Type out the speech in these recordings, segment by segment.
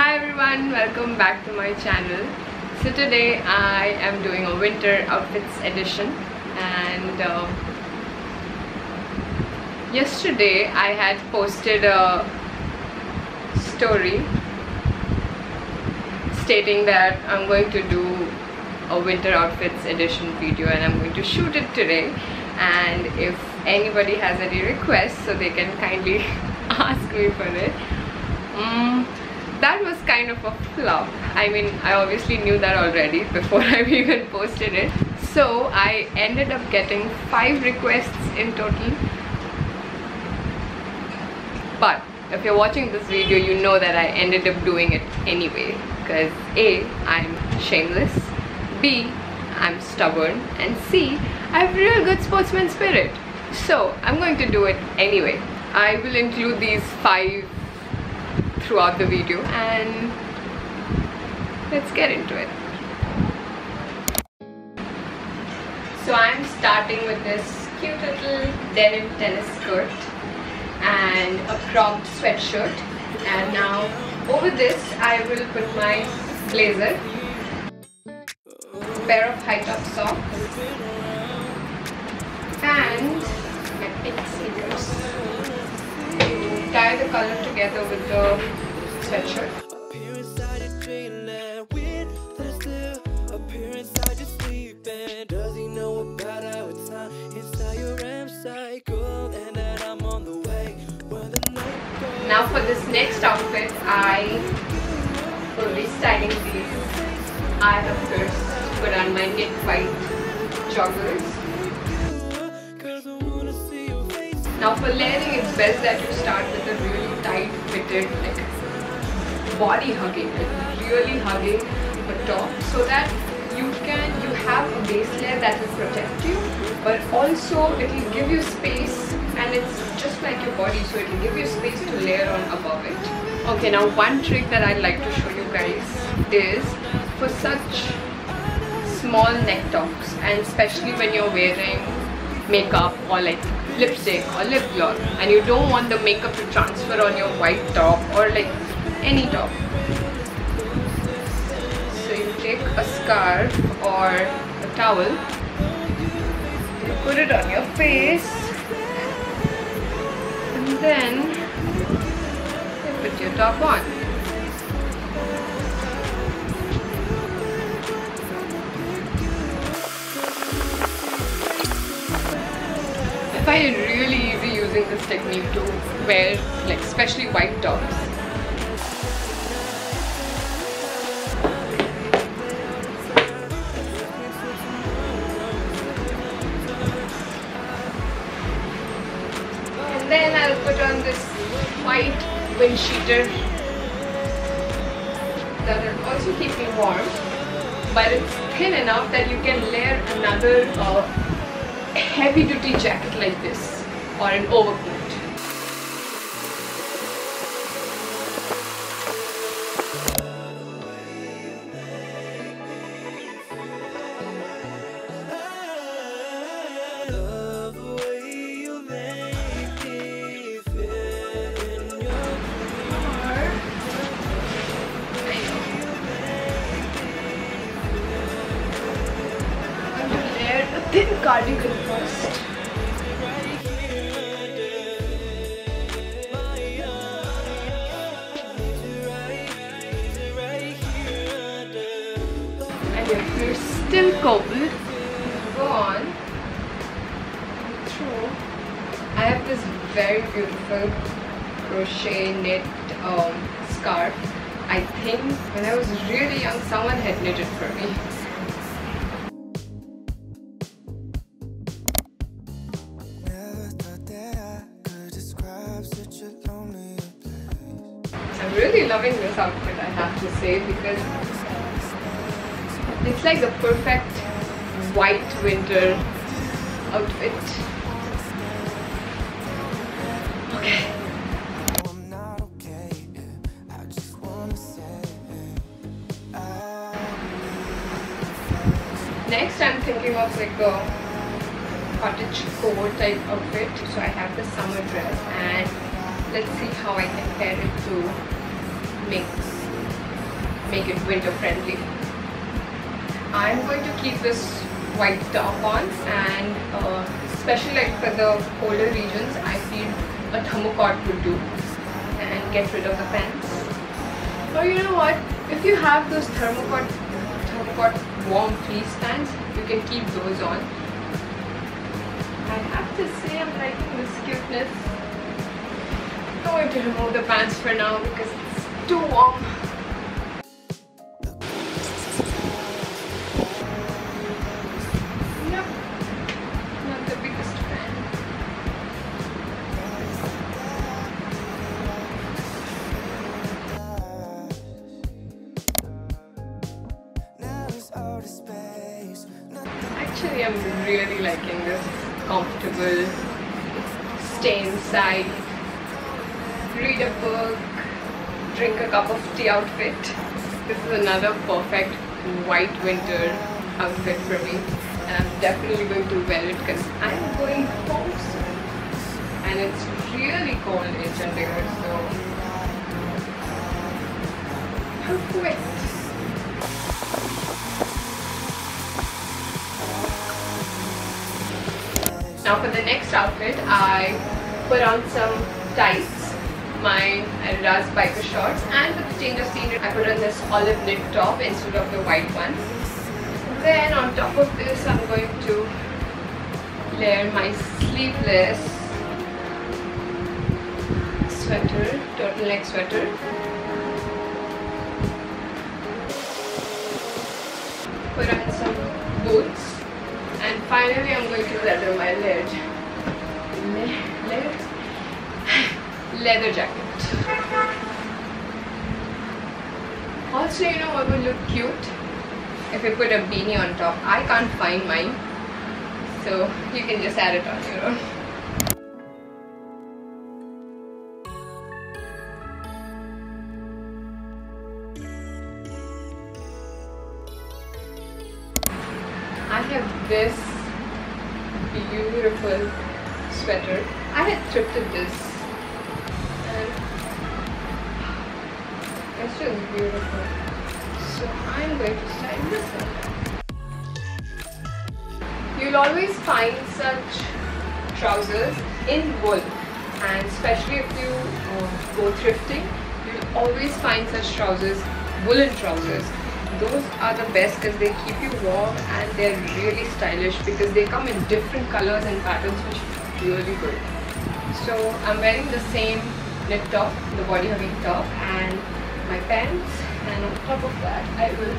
Hi everyone, welcome back to my channel. So today I am doing a winter outfits edition. And uh, yesterday I had posted a story stating that I'm going to do a winter outfits edition video and I'm going to shoot it today. And if anybody has any requests so they can kindly ask me for it. Um, that was kind of a flop. I mean I obviously knew that already before I even posted it. So I ended up getting five requests in total. But if you're watching this video you know that I ended up doing it anyway. Because A I'm shameless. B I'm stubborn. And C I have real good sportsman spirit. So I'm going to do it anyway. I will include these five throughout the video and let's get into it. So I'm starting with this cute little denim tennis skirt and a cropped sweatshirt and now over this I will put my blazer, a pair of high top socks and my pink sneakers tie the color together with the sweatshirt. Now for this next outfit, I will be styling these. I have first put on my knit white joggers Now for layering, it's best that you start with a really tight fitted, like body hugging, like really hugging the top so that you can, you have a base layer that will protect you but also it will give you space and it's just like your body so it will give you space to layer on above it. Okay now one trick that I'd like to show you guys is for such small neck tops and especially when you're wearing makeup or like lipstick or lip gloss and you don't want the makeup to transfer on your white top or like any top. So you take a scarf or a towel you put it on your face and then you put your top on find it really easy using this technique to wear like especially white tops. And then I'll put on this white windcheater that will also keep me warm but it's thin enough that you can layer another uh, heavy duty jacket like this or an overcoat. cardigan if you're still cold, go on through. I have this very beautiful crochet knit um, scarf. I think when I was really young, someone had knitted for me. Outfit I have to say because it's like the perfect white winter outfit. Okay. Next I'm thinking of like a cottage core type outfit. So I have the summer dress and let's see how I can pair it to mix make it winter friendly. I'm going to keep this white top on and uh, especially like for the colder regions I feel a thermocot would do and get rid of the pants. Or you know what, if you have those thermocot, thermocot warm fleece pants, you can keep those on. I have to say I'm liking this cuteness. I'm going to remove the pants for now because Actually, I'm really liking this comfortable, stay inside, read a book, drink a cup of tea outfit. This is another perfect white winter outfit for me and I'm definitely going to wear it because I'm going home soon and it's really cold in Chandigarh so perfect. Now for the next outfit, I put on some tights, my Adidas biker shorts and for the change of scenery, I put on this olive knit top instead of the white one. Then on top of this, I'm going to layer my sleeveless sweater, turtleneck sweater. Put on some boots and finally I'm going to leather my leather, leather, leather jacket. Also, you know what would look cute? If you put a beanie on top. I can't find mine. So you can just add it on your own. It's just beautiful. So I'm going to style this. You'll always find such trousers in wool and especially if you uh, go thrifting, you'll always find such trousers, woolen trousers those are the best because they keep you warm and they're really stylish because they come in different colors and patterns which is really good. So I'm wearing the same knit top, the body hugging top and my pants and on top of that I will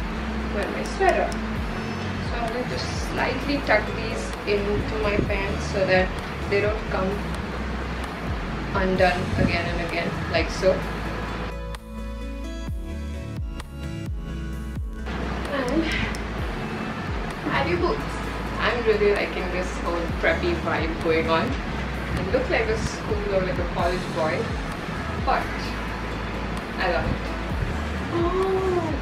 wear my sweater. So I'm going to slightly tuck these into my pants so that they don't come undone again and again like so. Addy boots. I'm really liking this whole preppy vibe going on. I look like a school or like a college boy, but I love it. Oh,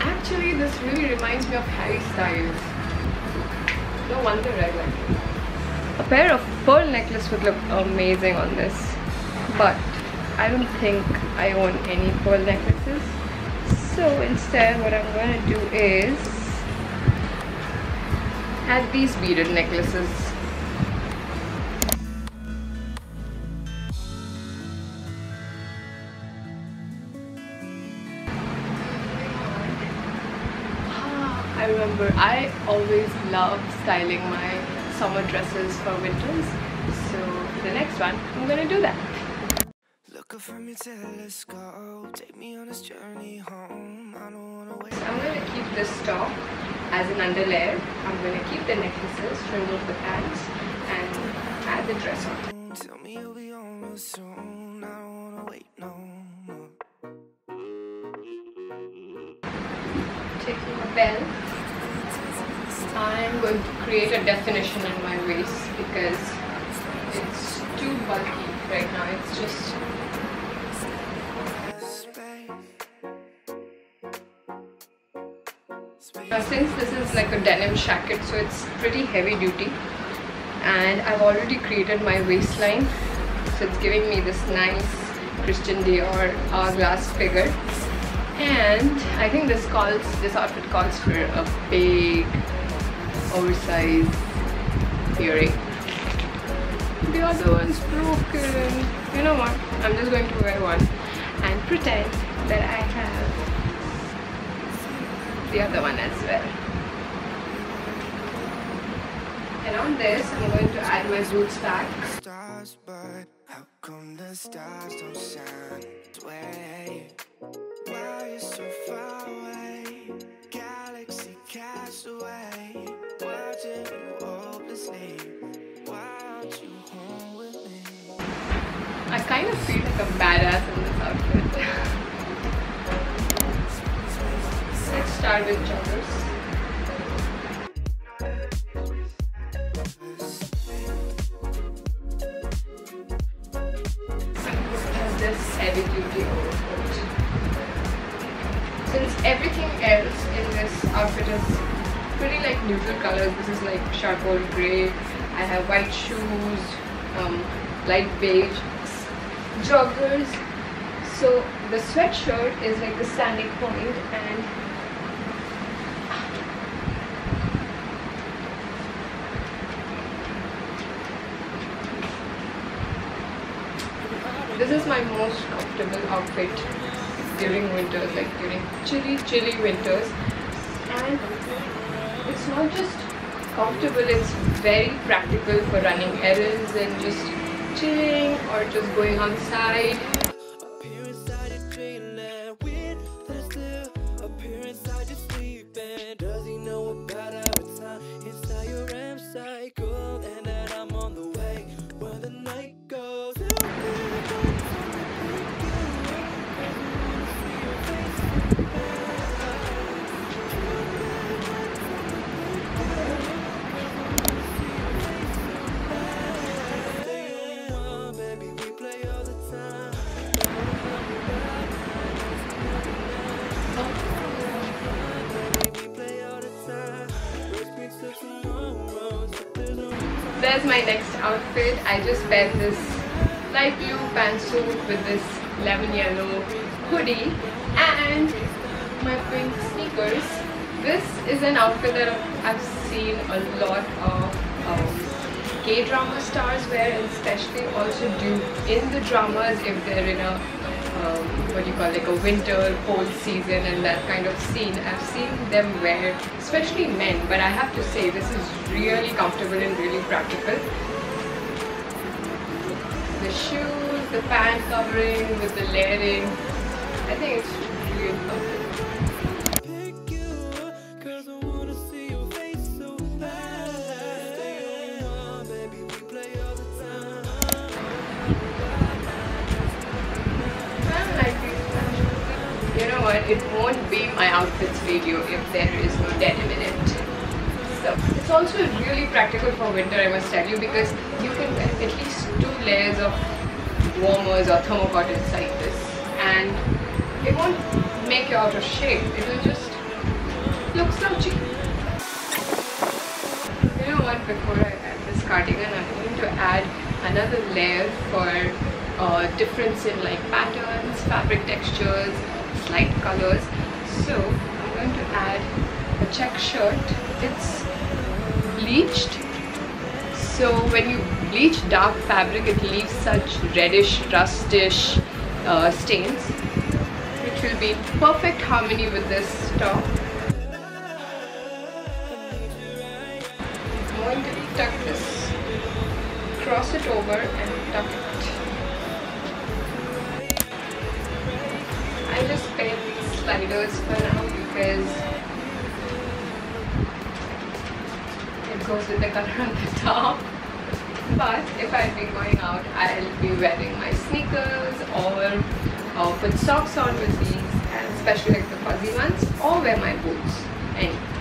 actually this really reminds me of Harry Styles. No wonder I like it. A pair of pearl necklace would look amazing on this, but I don't think I own any pearl necklaces. So instead what I'm going to do is add these beaded necklaces. I always love styling my summer dresses for winters. So the next one, I'm gonna do that. Look up from your telescope, take me on this journey home. I don't wanna wait. I'm gonna keep this top as an underlayer. I'm to keep the necklaces, remove the pants and add the dress on. Tell me you'll be on soon. I don't wanna wait no more. Taking a belt, I'm going to create a definition in my waist because it's too bulky right now. It's just Now since this is like a denim jacket so it's pretty heavy duty. And I've already created my waistline. So it's giving me this nice Christian Dior hourglass figure. And I think this calls this outfit calls for a big oversized earring the other one's broken. You know what? I'm just going to wear one and pretend that I have the other one as well. And on this I'm going to add my boots back stars but how come the stars don't shine way? Why you so far away? Galaxy cast away watching you hopelessly why aren't you home with me. I kind of feel like a badass in this outfit. Let's start with joggers have white shoes, um, light beige, joggers. So the sweatshirt is like the standing point and this is my most comfortable outfit during winters like during chilly chilly winters and it's not just comfortable it's very practical for running errands and just chilling or just going outside there's my next outfit. I just paired this light blue pantsuit with this lemon yellow hoodie and my pink sneakers. This is an outfit that I've seen a lot of um, K-drama stars wear and especially also do in the dramas if they're in a um, what you call like a winter cold season and that kind of scene. I've seen them wear especially men but I have to say this is really comfortable and really practical. The shoes the pant covering with the layering I think it's really comfortable my outfits video if there is no denim in it. So it's also really practical for winter I must tell you because you can wear at least two layers of warmers or thermocot inside this and it won't make you out of shape. It will just look slouchy. You know what, before I add this cardigan I'm going to add another layer for uh, difference in like patterns, fabric textures, light colors so I'm going to add a check shirt. It's bleached. So when you bleach dark fabric it leaves such reddish rustish uh, stains which will be perfect harmony with this top. I'm going to tuck this cross it over and tuck it. I just sliders for now because it goes with the color on the top. But if I'll be going out, I'll be wearing my sneakers or uh, put socks on with these especially like the fuzzy ones or wear my boots. Anyway.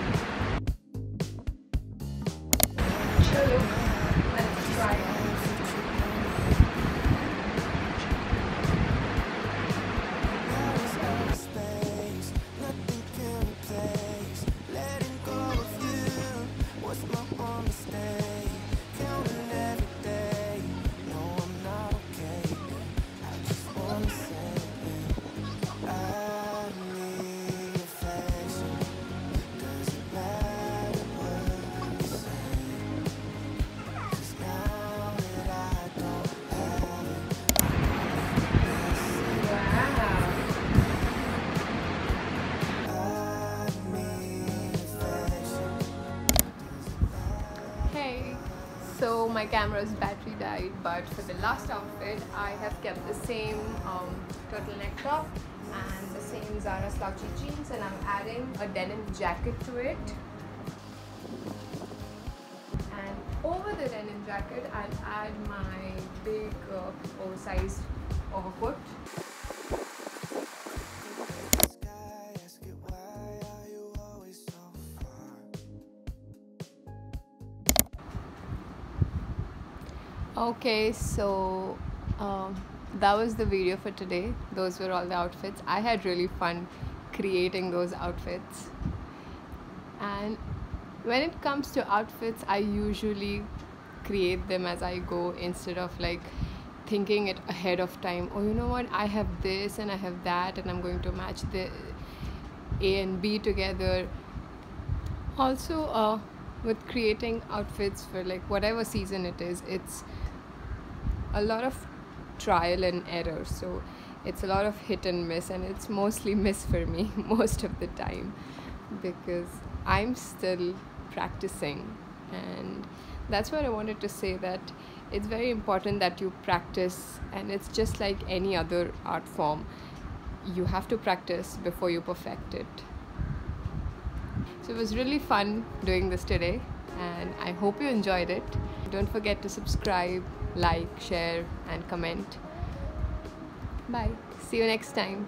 My camera's battery died but for the last outfit I have kept the same um, turtleneck top and the same Zara slouchy jeans and I'm adding a denim jacket to it. And over the denim jacket I'll add my big uh, oversized overcoat okay so um, that was the video for today. Those were all the outfits. I had really fun creating those outfits. And when it comes to outfits i usually create them as i go instead of like thinking it ahead of time. Oh you know what? I have this and i have that and i'm going to match the a and b together. Also uh, with creating outfits for like whatever season it is it's a lot of trial and error so it's a lot of hit and miss and it's mostly miss for me most of the time because i'm still practicing and that's what i wanted to say that it's very important that you practice and it's just like any other art form. You have to practice before you perfect it. So it was really fun doing this today and i hope you enjoyed it. Don't forget to subscribe like, share, and comment. Bye. See you next time.